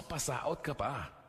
mapasahot ka pa.